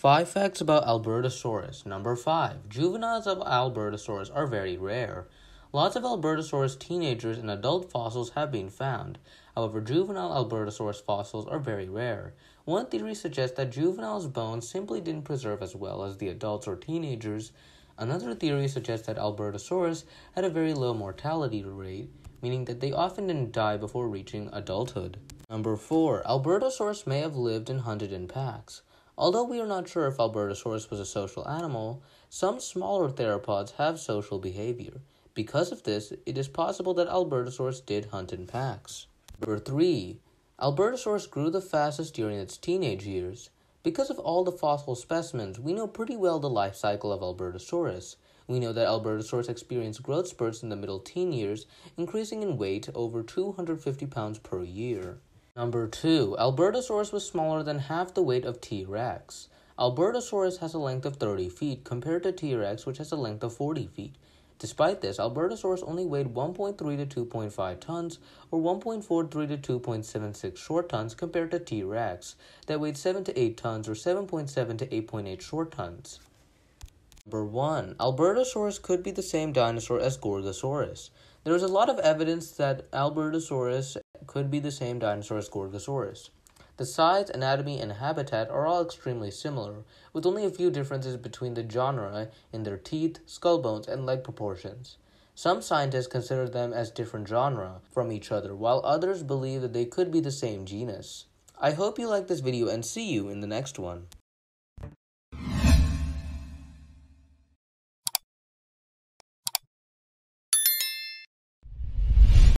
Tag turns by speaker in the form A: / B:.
A: Five facts about Albertosaurus. Number five, juveniles of Albertosaurus are very rare. Lots of Albertosaurus teenagers and adult fossils have been found. However, juvenile Albertosaurus fossils are very rare. One theory suggests that juveniles' bones simply didn't preserve as well as the adults or teenagers. Another theory suggests that Albertosaurus had a very low mortality rate, meaning that they often didn't die before reaching adulthood. Number 4. Albertosaurus may have lived and hunted in packs. Although we are not sure if Albertosaurus was a social animal, some smaller theropods have social behavior. Because of this, it is possible that Albertosaurus did hunt in packs. Number 3. Albertosaurus grew the fastest during its teenage years. Because of all the fossil specimens, we know pretty well the life cycle of Albertosaurus. We know that Albertosaurus experienced growth spurts in the middle teen years, increasing in weight over 250 pounds per year. Number 2. Albertosaurus was smaller than half the weight of T. rex. Albertosaurus has a length of 30 feet compared to T. rex, which has a length of 40 feet. Despite this, Albertosaurus only weighed 1.3 to 2.5 tons, or 1.43 to 2.76 short tons, compared to T. rex, that weighed 7 to 8 tons, or 7.7 to 8.8 short tons. Number 1. Albertosaurus could be the same dinosaur as Gorgosaurus. There is a lot of evidence that Albertosaurus could be the same dinosaur as Gorgosaurus. The size, anatomy, and habitat are all extremely similar, with only a few differences between the genera in their teeth, skull bones, and leg proportions. Some scientists consider them as different genera from each other, while others believe that they could be the same genus. I hope you like this video and see you in the next one.